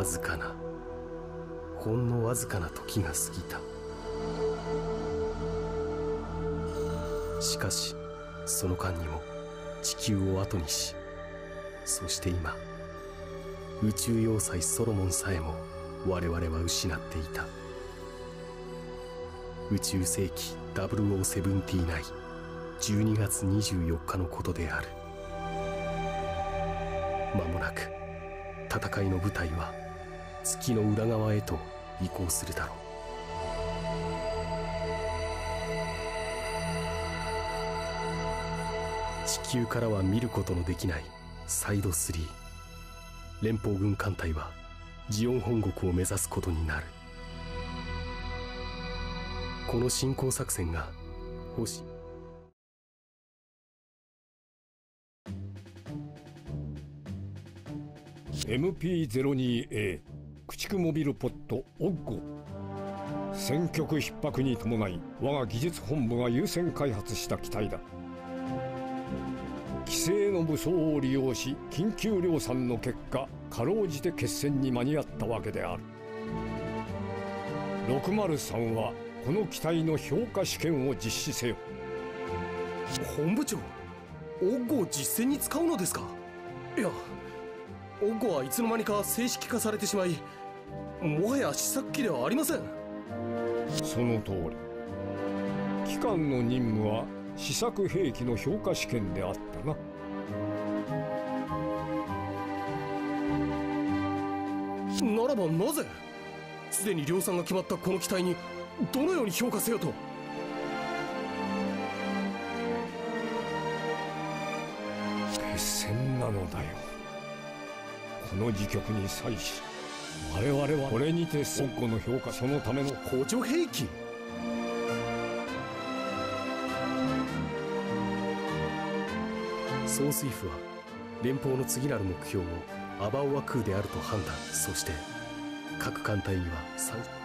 わずかなほんのわずかな時が過ぎた。しかしその間にも地球を後にしそして今宇宙要塞ソロモンさえも我々は失っていた。宇宙世紀007912月24日のことである。間もなく戦いの舞台は月の裏側へと移行するだろう。地球からは見ることのできないサイド3連邦軍艦隊はジオン本国を目指すことになる。この侵攻作戦が星 MP02A 駆逐モビルポットオッゴ。戦局逼迫に伴い我が技術本部が優先開発した機体だ。規制の武装を利用し緊急量産の結果かろうじて決戦に間に合ったわけである。603はこの機体の評価試験を実施せよ。本部長オッゴを実戦に使うのですか？いやオッゴはいつの間にか正式化されてしまいもはや試作機ではありません。その通り。機関の任務は試作兵器の評価試験であったな。ならばなぜすでに量産が決まったこの機体にどのように評価せよとの時局に際し我々はこれにて即庫の評価そのための補助兵器。総水府は連邦の次なる目標をアバオワクーであると判断。そして各艦隊には3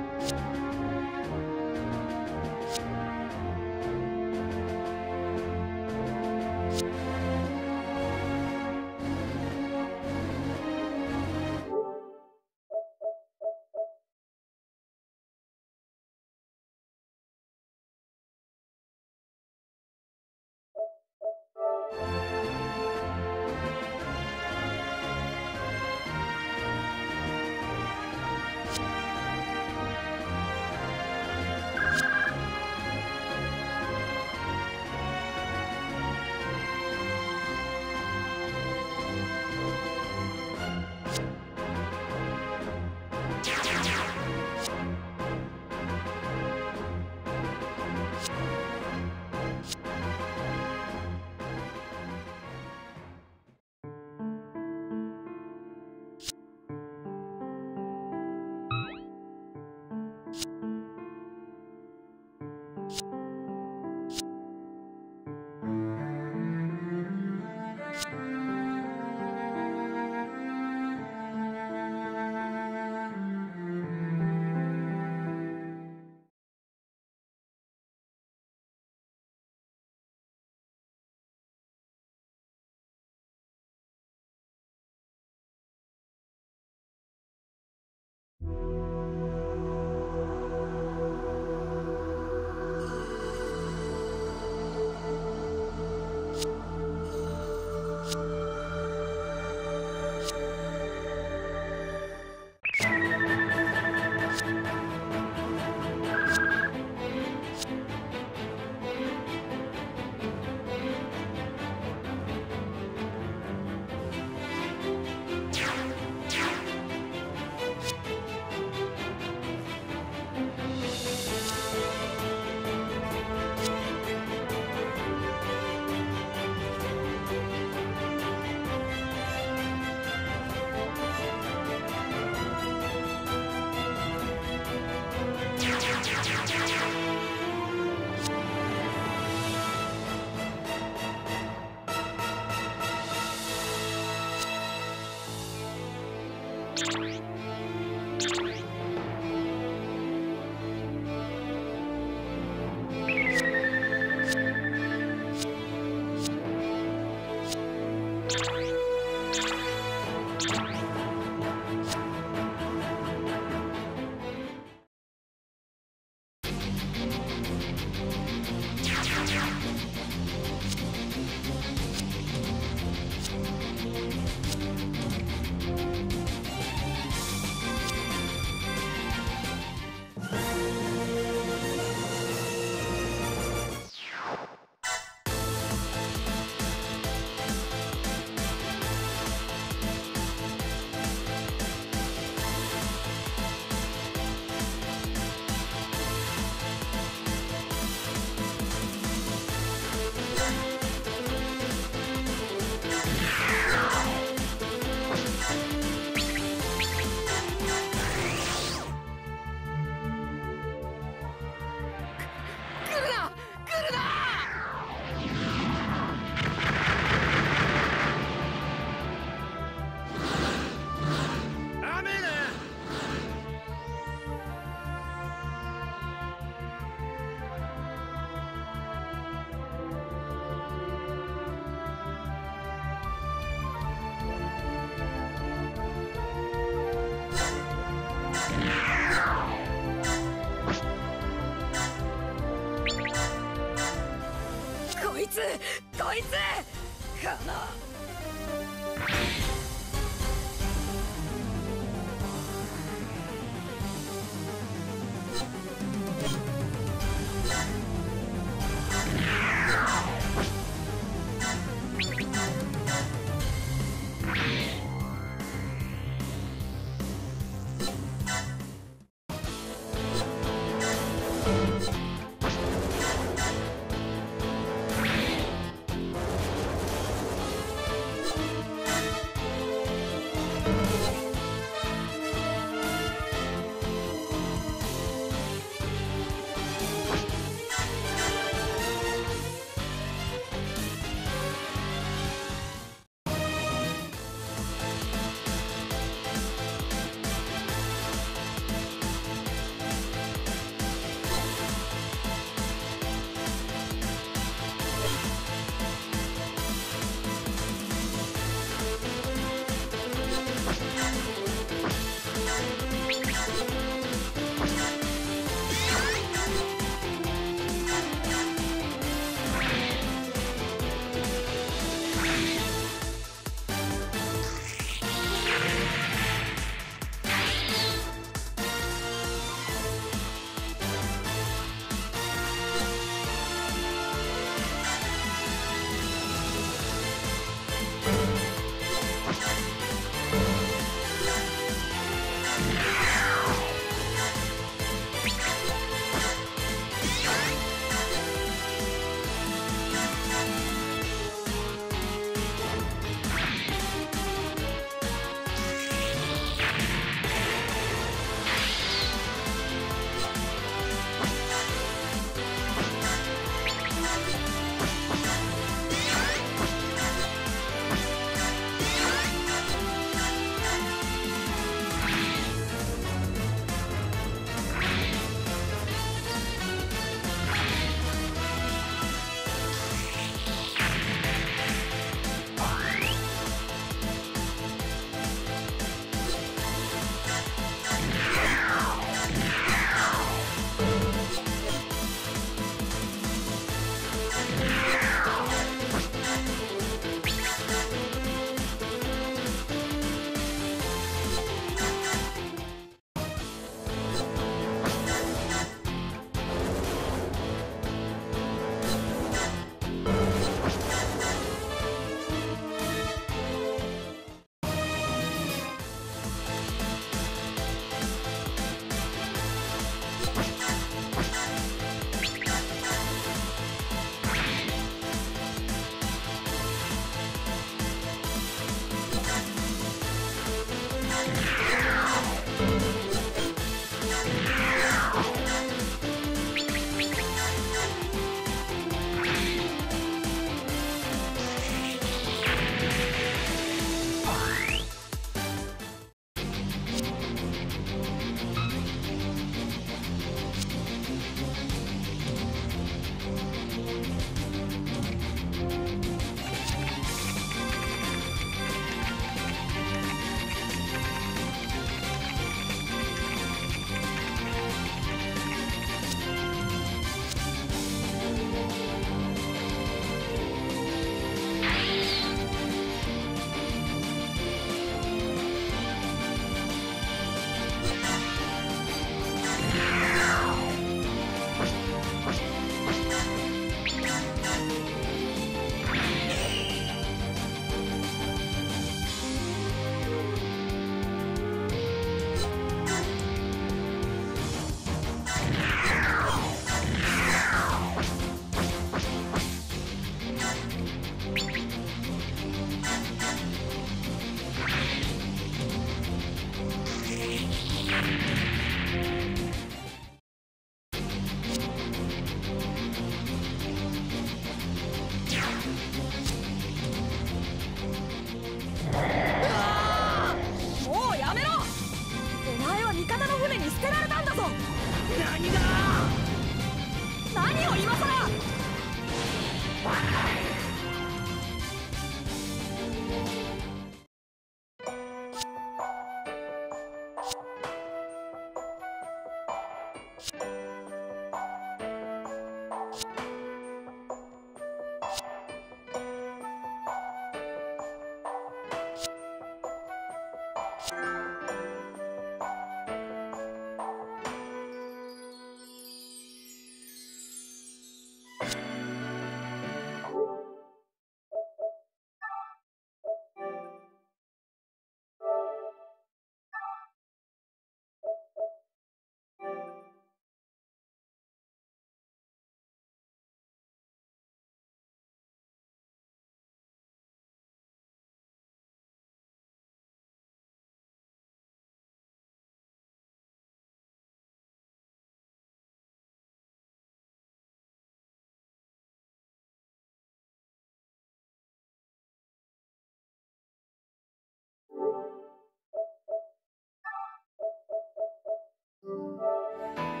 Música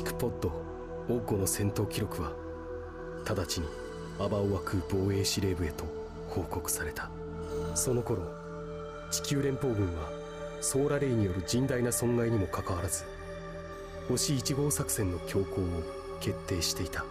駆逐ポッドオッコの戦闘記録は直ちにアバオワ空防衛司令部へと報告された。その頃地球連邦軍はソーラレイによる甚大な損害にもかかわらず星1号作戦の強行を決定していた。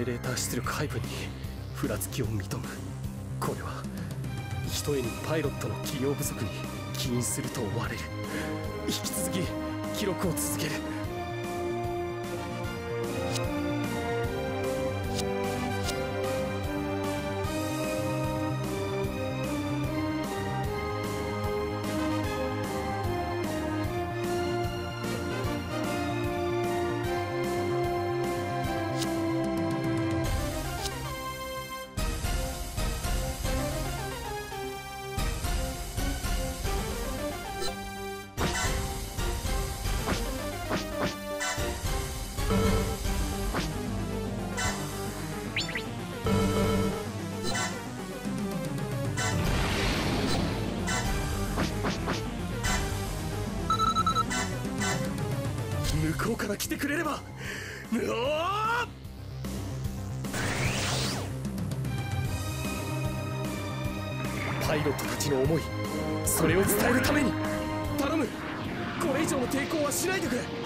ネレーター出力配分にふらつきを認む。これはひとえにパイロットの企業不足に起因すると思われる。引き続き記録を続ける。くれれば。うおパイロットたちの思いそれを伝えるために。頼む。これ以上の抵抗はしないでくれ。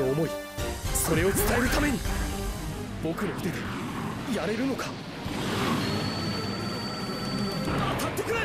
の思いそれを伝えるために僕の腕でやれるのか。当たってくれ！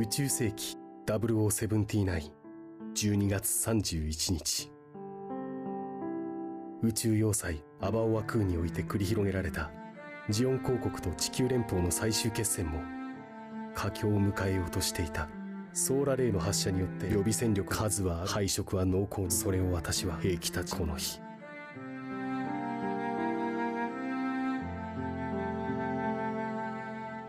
宇宙世紀0079 12月31日。宇宙要塞アバオア空において繰り広げられたジオン公国と地球連邦の最終決戦も佳境を迎えようとしていたソーラレイの発射によって予備戦力数は配色は濃厚にそれを私は兵器たちこの日。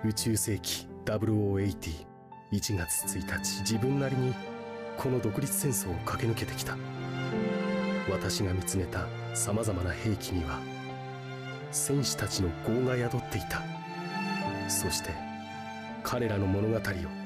宇宙世紀0080 1月1日自分なりにこの独立戦争を駆け抜けてきた。私が見つめたさまざまな兵器には戦士たちの業が宿っていた。そして彼らの物語を